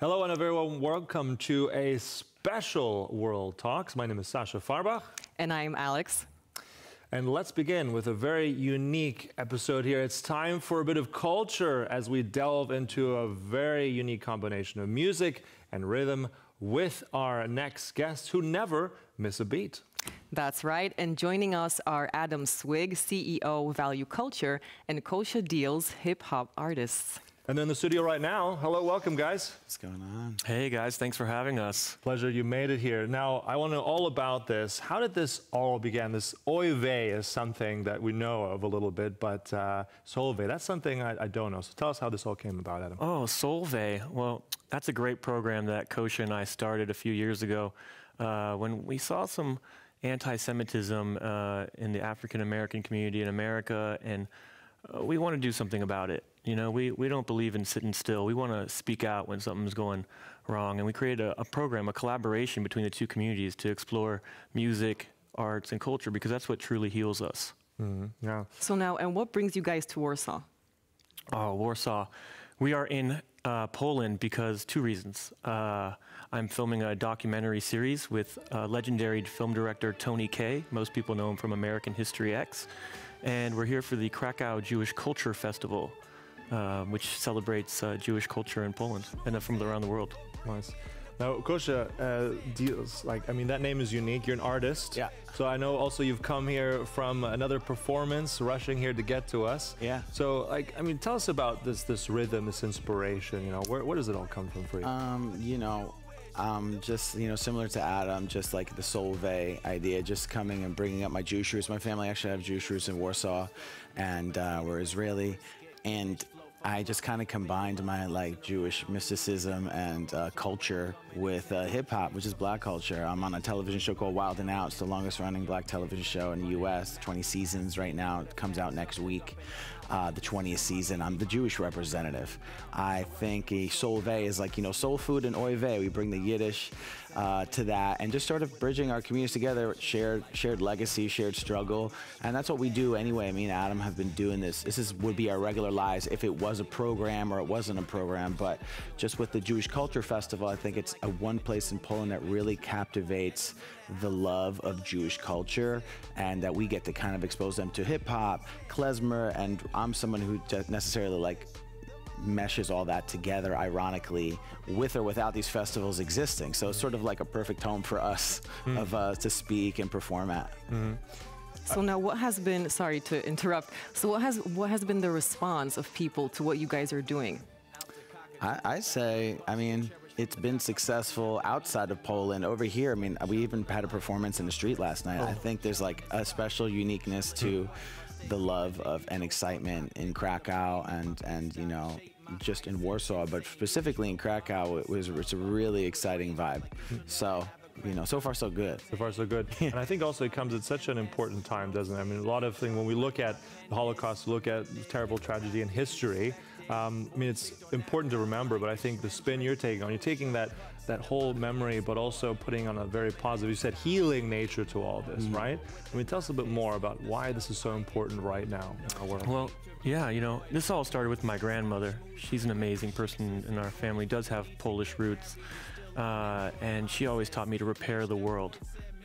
Hello and a very warm welcome to a special World Talks. My name is Sasha Farbach. And I'm Alex. And let's begin with a very unique episode here. It's time for a bit of culture as we delve into a very unique combination of music and rhythm with our next guests who never miss a beat. That's right. And joining us are Adam Swig, CEO Value Culture, and Kosha Dillz, hip hop artists. And in the studio right now, hello, welcome, guys. What's going on? Hey, guys, thanks for having us. Pleasure you made it here. Now, I want to know all about this. How did this all begin? This Oy Vey is something that we know of a little bit, but uh, Soul Vey, that's something I, I, don't know. So tell us how this all came about, Adam. Oh, Soul Vey. Well, that's a great program that Kosha and I started a few years ago uh, when we saw some anti-Semitism uh, in the African American community in America, and uh, we want to do something about it. You know, we, we don't believe in sitting still. We want to speak out when something's going wrong, and we created a, a program, a collaboration between the two communities to explore music, arts, and culture because that's what truly heals us. Mm-hmm. Yeah. So now, and what brings you guys to Warsaw? Oh, Warsaw. We are in uh, Poland because two reasons. Uh, I'm filming a documentary series with uh, legendary film director Tony Kaye. Most people know him from American History X. And we're here for the Krakow Jewish Culture Festival, uh, which celebrates uh, Jewish culture in Poland and from around the world. Nice. Now, Kosha, uh, Dillz like I mean that name is unique. You're an artist. Yeah. So I know also you've come here from another performance, rushing here to get to us. Yeah. So like I mean, tell us about this this rhythm, this inspiration. You know, where where does it all come from for you? Um, you know, um, just you know, similar to Adam, just like the Soul Vey idea, just coming and bringing up my Jewish roots. My family actually have Jewish roots in Warsaw, and uh, we're Israeli, and I just kind of combined my like Jewish mysticism and uh, culture with uh, hip hop, which is black culture. I'm on a television show called Wild and Out. It's the longest running black television show in the U.S. 20 seasons right now. It comes out next week uh, the 20th season. I'm the Jewish representative. I think a Soul Vey is like, you know, soul food and oy vey. We bring the Yiddish uh, to that and just sort of bridging our communities together, shared shared legacy, shared struggle. And that's what we do anyway. Me and Adam have been doing this. This is would be our regular lives if it was a program or it wasn't a program. But just with the Jewish Culture Festival, I think it's a one place in Poland that really captivates the love of Jewish culture and that we get to kind of expose them to hip hop, klezmer, and I'm someone who necessarily like meshes all that together ironically with or without these festivals existing so it's sort of like a perfect home for us mm. of uh, to speak and perform at mm-hmm. so now what has been sorry to interrupt so what has what has been the response of people to what you guys are doing I, I say i mean it's been successful outside of Poland. Over here, I mean, we even had a performance in the street last night. Oh. I think there's like a special uniqueness to the love of and excitement in Krakow and and you know just in Warsaw, but specifically in Krakow, it was it's a really exciting vibe. So you know, so far so good. So far so good. and I think also it comes at such an important time, doesn't it? I mean, a lot of things when we look at the Holocaust, look at terrible tragedy in history. Um, I mean, it's important to remember, but I think the spin you're taking on, you're taking that that whole memory, but also putting on a very positive, you said healing nature to all this, mm. right? I mean, tell us a bit more about why this is so important right now in our world. Well, yeah, you know, this all started with my grandmother. She's an amazing person in our family, does have Polish roots, uh, and she always taught me to repair the world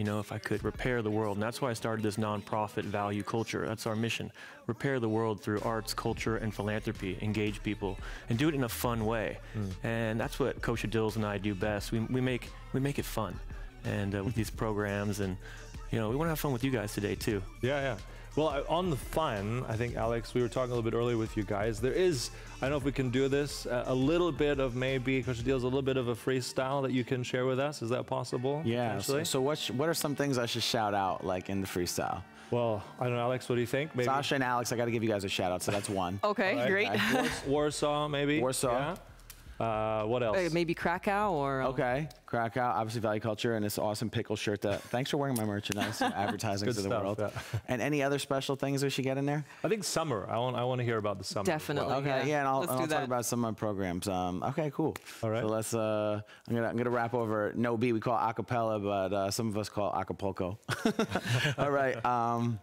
you know, if I could repair the world. And that's why I started this nonprofit value culture. That's our mission. Repair the world through arts, culture, and philanthropy. Engage people and do it in a fun way. Mm. And that's what Kosha Dillz and I do best. We, we make we make it fun, and uh, with these programs, and you know, we want to have fun with you guys today too. Yeah, yeah. Well, on the fun, I think, Alex, we were talking a little bit earlier with you guys. There is, I don't know if we can do this, uh, a little bit of maybe, Kosha Dillz, a little bit of a freestyle that you can share with us. Is that possible? Yeah. So, so, what, what are some things I should shout out, like in the freestyle? Well, I don't know, Alex, what do you think? Maybe? Sasha and Alex, I got to give you guys a shout out, so that's one. okay, right. great. Warsaw, maybe? Warsaw. Yeah. Uh, what else? Uh, maybe Krakow or. Okay, Krakow, obviously Value Culture, and this awesome pickle shirt. That thanks for wearing my merchandise, advertising to the stuff, world. Yeah. And any other special things we should get in there? I think summer. I want I want to hear about the summer. Definitely. Well. Okay, yeah, yeah and I'll, and I'll talk about some of my programs. Um, okay, cool. All right. So let's. Uh, I'm gonna I'm gonna wrap over no beat. We call it acapella, but uh, some of us call it Acapulco. All right. Um,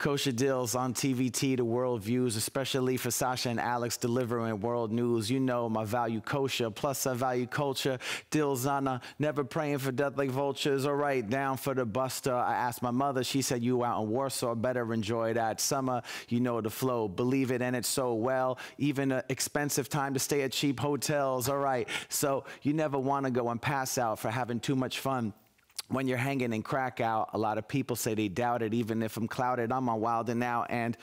Kosha Dillz on TVT to world views, especially for Sasha and Alex delivering world news. You know my value kosher, plus I value culture. On a never praying for death like vultures. All right, down for the buster. I asked my mother, she said you out in Warsaw, better enjoy that summer. You know the flow, believe it and it's so well. Even an expensive time to stay at cheap hotels. All right, so you never want to go and pass out for having too much fun when you're hanging in Krakow, a lot of people say they doubt it. Even if I'm clouded, I'm on Wild and Out. And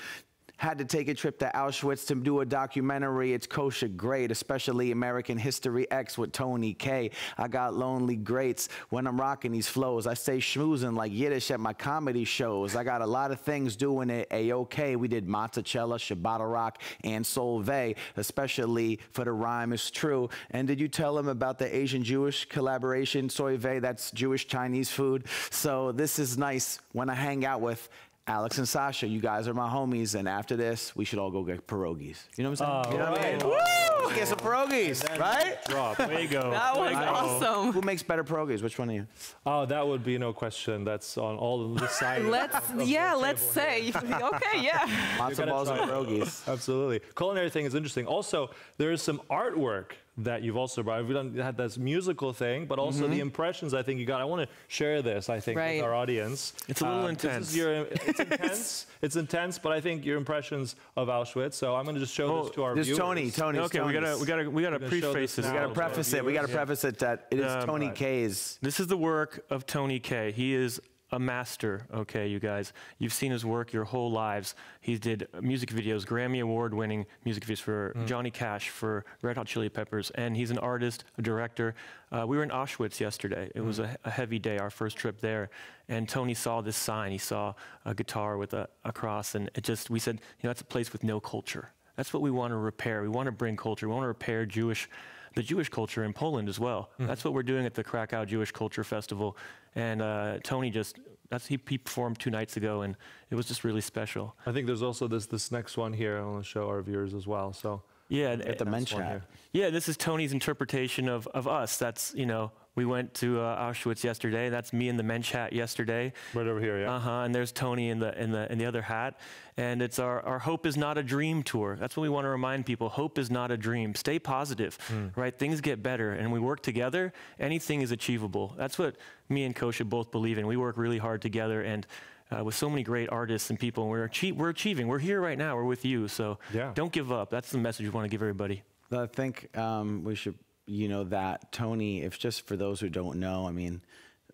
had to take a trip to Auschwitz to do a documentary. It's kosher great, especially American History X with Tony Kaye I got lonely greats when I'm rocking these flows. I stay schmoozing like Yiddish at my comedy shows. I got a lot of things doing it a-okay. We did Matzahchella, Shabbat Rock, and Soul Vey, especially for the rhyme is true. And did you tell them about the Asian Jewish collaboration, Soyve? That's Jewish Chinese food. So this is nice when I hang out with Alex and Sasha, you guys are my homies, and after this, we should all go get pierogies. You know what I'm saying? Oh, you know what I mean? Woo! Get some pierogies, right? Drop. Way you go. That was Way awesome. Who makes better pierogies? Which one of you? Oh, that would be no question. That's on all the side. Let's, yeah, let's say. okay, yeah. Lots gotta balls and try pierogies. Absolutely. Culinary thing is interesting. Also, there is some artwork that you've also brought. We've done, had this musical thing, but also Mm-hmm. the impressions I think you got. I want to share this, I think, Right. with our audience. It's a little Uh, 'cause this intense. is your- it's intense. it's intense, but I think your impressions of Auschwitz. So I'm going to just show Oh, this to our There's viewers. Tony. Tony. Okay, we gotta, we gotta, we gotta preface this this. We gotta preface it. We gotta viewers. preface it that it is Um, Tony right. Kaye's. This is the work of Tony Kaye He is a master, okay, you guys. You've seen his work your whole lives. He did music videos, Grammy Award winning music videos for Johnny Cash, for Red Hot Chili Peppers, and he's an artist, a director. Uh, we were in Auschwitz yesterday. It was a, a heavy day, our first trip there. And Tony saw this sign. He saw a guitar with a, a cross, and it just, we said, you know, that's a place with no culture. That's what we want to repair. We want to bring culture. We want to repair Jewish the Jewish culture in Poland as well. That's what we're doing at the Krakow Jewish Culture Festival. And uh, Tony just, that's, he, he performed two nights ago, and it was just really special. I think there's also this this next one here. I want to show our viewers as well. So Yeah, At the men's chat. yeah. This is Tony's interpretation of, of us. That's you know, we went to uh, Auschwitz yesterday. That's me in the men's chat yesterday. right over here, yeah. Uh huh. And there's Tony in the in the in the other hat. And it's our our hope is not a dream tour. That's what we want to remind people. Hope is not a dream. Stay positive, right? Things get better, and we work together. Anything is achievable. That's what me and Kosha both believe in. We work really hard together, and. Uh, with so many great artists and people, and we're, achie- we're achieving. We're here right now. We're with you. So Yeah. don't give up. That's the message we want to give everybody. I think um, we should, you know, that Tony. If just for those who don't know, I mean,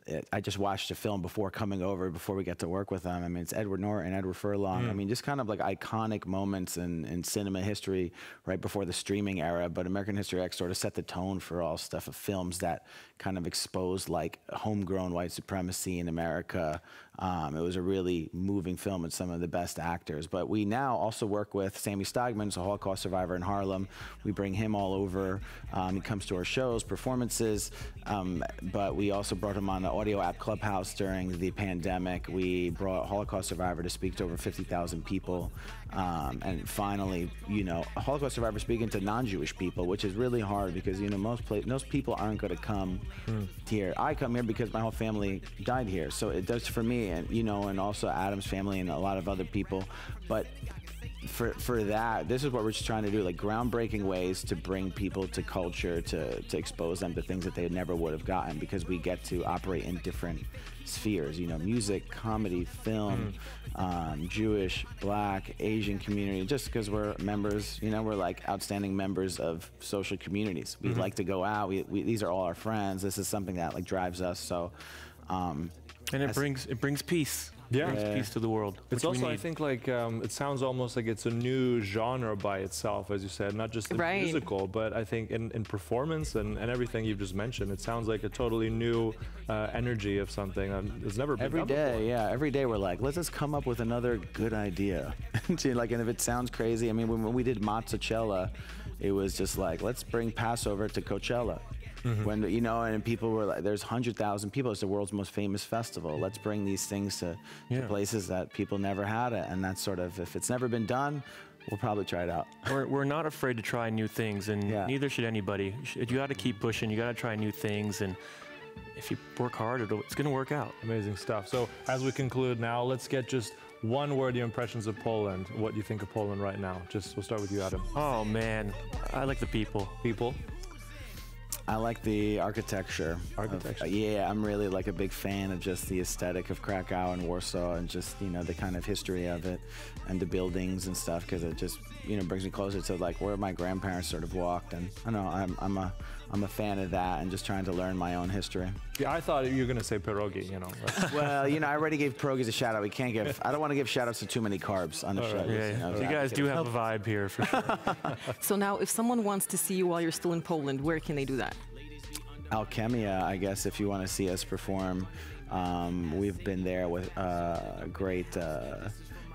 it, I just watched a film before coming over, before we get to work with them. I mean, it's Edward Norton, and Edward Furlong. I mean, just kind of like iconic moments in, in cinema history right before the streaming era. But American History X sort of set the tone for all stuff of films that kind of exposed like homegrown white supremacy in America. Um, it was a really moving film with some of the best actors. But we now also work with Sami Steigmann, who's a Holocaust survivor in Harlem. We bring him all over. Um, he comes to our shows, performances. Um, but we also brought him on the audio app Clubhouse during the pandemic. We brought Holocaust survivor to speak to over 50,000 people. Um, and finally, you know, Holocaust survivor speaking to non-Jewish people, which is really hard because you know most pla- most people aren't going to come here. I come here because my whole family died here, so it does for me, and you know, and also Adam's family and a lot of other people. But for for that, this is what we're just trying to do, like groundbreaking ways to bring people to culture, to to expose them to things that they never would have gotten because we get to operate in different spheres. You know, music, comedy, film, um, Jewish, Black, Asian community. Just because we're members, you know, we're like outstanding members of social communities. We like to go out. We, we these are all our friends. This is something that like drives us. So. Um, And it brings it brings peace. Yeah. It brings Yeah. peace to the world. It's also, I think, like um, it sounds almost like it's a new genre by itself, as you said, not just the Right. musical, but I think in, in performance and, and everything you've just mentioned, it sounds like a totally new uh, energy of something that has never been Every done day, before. yeah. Every day we're like, let's just come up with another good idea. To, like, and if it sounds crazy, I mean, when, when we did Matzahchella, it was just like, let's bring Passover to Coachella. Mm-hmm. When you know, and people were like, "There's hundred thousand people. It's the world's most famous festival. Let's bring these things to, to places that people never had it." And that's sort of, if it's never been done, we'll probably try it out. We're, we're not afraid to try new things, and Yeah. neither should anybody. You, got to keep pushing. You got to try new things, and if you work hard, it'll, it's going to work out. Amazing stuff. So as we conclude now, let's get just one word, your impressions of Poland, what do you think of Poland right now. Just we'll start with you, Adam. Oh man, I like the people. People. I like the architecture. of- Architecture. yeah, I'm really like a big fan of just the aesthetic of Krakow and Warsaw, and just you know the kind of history of it, and the buildings and stuff, because it just you know brings me closer to like where my grandparents sort of walked, and I don't know I'm I'm a I'm a fan of that, and just trying to learn my own history. Yeah, I thought you were going to say pierogi. You know. Well, you know, I already gave pierogies a shout out. We can't give. I don't want to give shout outs to too many carbs on the show. Yeah, you know, you guys do have a vibe here for sure. So now, if someone wants to see you while you're still in Poland, where can they do that? Alchemia, I guess, if you want to see us perform. Um, we've been there with uh, a great uh,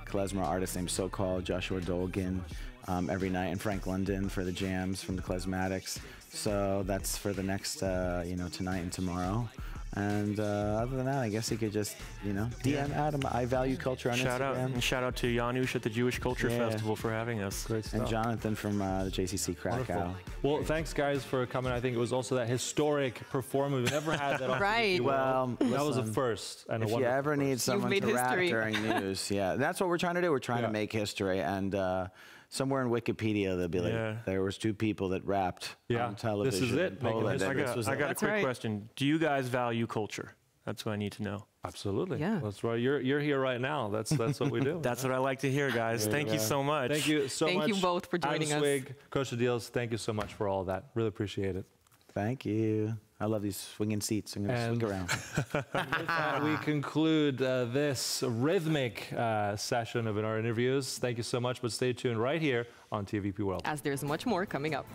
klezmer artist named So Called Joshua Dolgin um, every night, and Frank London for the jams from the Klezmatics. So that's for the next, uh, you know, tonight and tomorrow. And uh, other than that, I guess you could just, you know, DM Adam. I value culture on shout out Instagram. and shout out to Janusz at the Jewish Culture Yeah. Festival for having us. Great stuff. and Jonathan from uh, the JCC Krakow. Wonderful. Well, thanks guys for coming. I think it was also that historic performance. We've never had that. on Right. TV Well, that was a first and a If you wonderful ever need first. someone made to rap during news, yeah, that's what we're trying to do. We're trying Yeah. to make history, and uh, somewhere in Wikipedia they'll be like, Yeah. there was two people that rapped Yeah, on television. this is it, in Poland. I and this got, I got a quick right. question. Do you guys value culture? That's what I need to know. Absolutely. Yeah. That's right. You're you're here right now. That's that's what we do. That's what I like to hear, guys. Thank you so much. Thank you so Thank much. you both for joining Adam us. Swig, Kosha Dillz, thank you so much for all that. Really appreciate it. Thank you. I love these swinging seats. I'm gonna swing around. With that, we conclude uh, this rhythmic uh, session of our interviews. Thank you so much, but stay tuned right here on TVP World. As there's much more coming up.